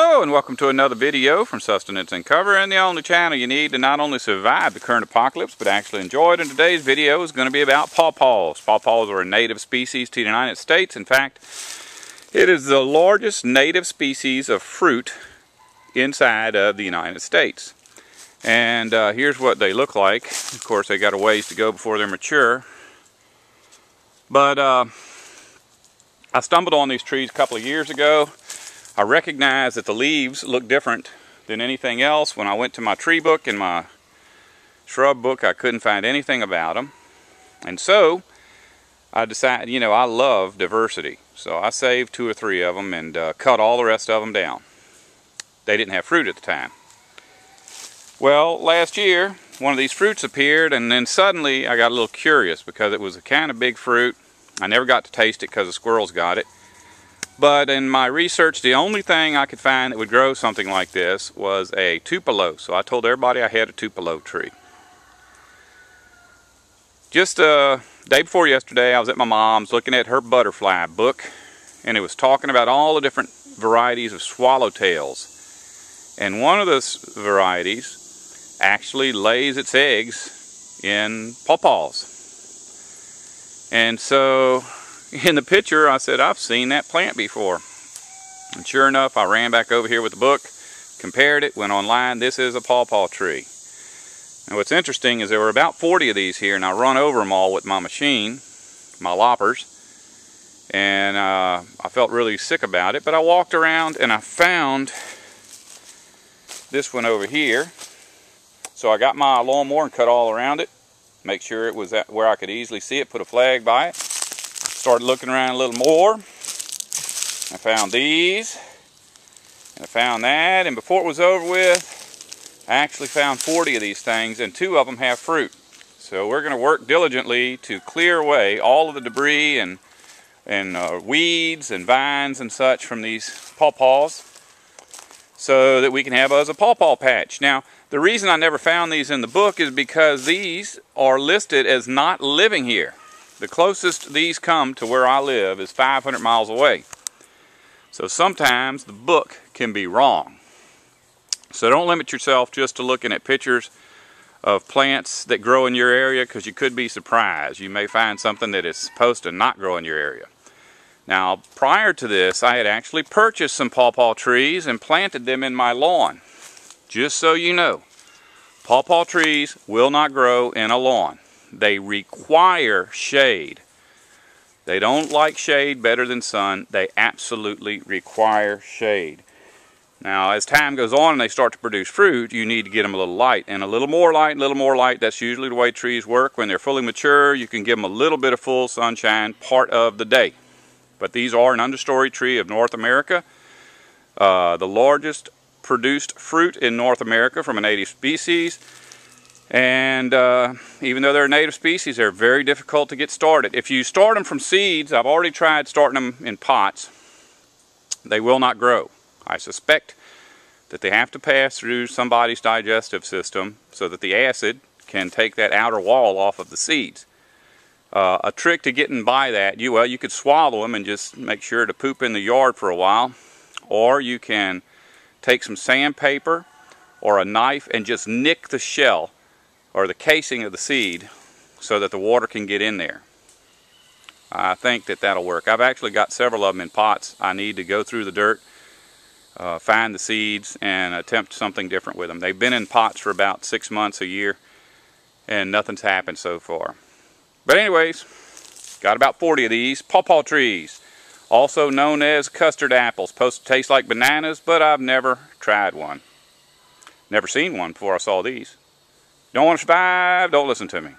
Hello and welcome to another video from Sustenance and Cover and the only channel you need to not only survive the current apocalypse but actually enjoy it. And today's video is going to be about pawpaws. Pawpaws are a native species to the United States. In fact, it is the largest native species of fruit inside of the United States. And uh, here's what they look like. Of course, they got a ways to go before they're mature. But uh, I stumbled on these trees a couple of years ago I recognized that the leaves look different than anything else. When I went to my tree book and my shrub book, I couldn't find anything about them. And so I decided, you know, I love diversity. So I saved two or three of them and uh, cut all the rest of them down. They didn't have fruit at the time. Well, last year, one of these fruits appeared and then suddenly I got a little curious because it was a kind of big fruit. I never got to taste it because the squirrels got it. But in my research, the only thing I could find that would grow something like this was a tupelo. So I told everybody I had a tupelo tree. Just a uh, day before yesterday, I was at my mom's looking at her butterfly book, and it was talking about all the different varieties of swallowtails. And one of those varieties actually lays its eggs in pawpaws. And so in the picture, I said, I've seen that plant before. And sure enough, I ran back over here with the book, compared it, went online. This is a pawpaw tree. And what's interesting is there were about 40 of these here, and I run over them all with my machine, my loppers. And uh, I felt really sick about it, but I walked around and I found this one over here. So I got my lawnmower and cut all around it. Make sure it was where I could easily see it, put a flag by it started looking around a little more. I found these, and I found that, and before it was over with, I actually found 40 of these things, and two of them have fruit. So we're going to work diligently to clear away all of the debris and, and uh, weeds and vines and such from these pawpaws so that we can have us a pawpaw patch. Now, the reason I never found these in the book is because these are listed as not living here. The closest these come to where I live is 500 miles away. So sometimes the book can be wrong. So don't limit yourself just to looking at pictures of plants that grow in your area because you could be surprised. You may find something that is supposed to not grow in your area. Now, prior to this, I had actually purchased some pawpaw trees and planted them in my lawn. Just so you know, pawpaw trees will not grow in a lawn. They require shade. They don't like shade better than sun. They absolutely require shade. Now, as time goes on and they start to produce fruit, you need to get them a little light. And a little more light, a little more light, that's usually the way trees work. When they're fully mature, you can give them a little bit of full sunshine part of the day. But these are an understory tree of North America. Uh, the largest produced fruit in North America from a native species. And uh, even though they're a native species, they're very difficult to get started. If you start them from seeds, I've already tried starting them in pots, they will not grow. I suspect that they have to pass through somebody's digestive system so that the acid can take that outer wall off of the seeds. Uh, a trick to getting by that, you well, you could swallow them and just make sure to poop in the yard for a while, or you can take some sandpaper or a knife and just nick the shell or the casing of the seed so that the water can get in there. I think that that'll work. I've actually got several of them in pots. I need to go through the dirt, uh, find the seeds, and attempt something different with them. They've been in pots for about six months, a year, and nothing's happened so far. But anyways, got about 40 of these pawpaw trees, also known as custard apples. Supposed to taste like bananas, but I've never tried one. Never seen one before I saw these. Don't want to survive, don't listen to me.